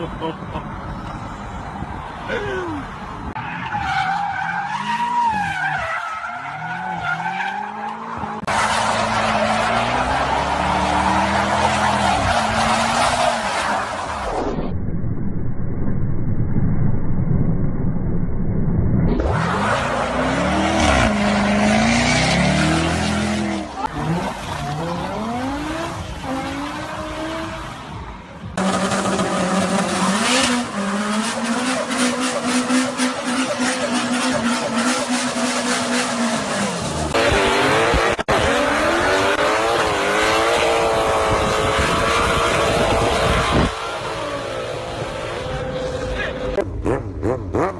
ハハハハ。Hum, hum.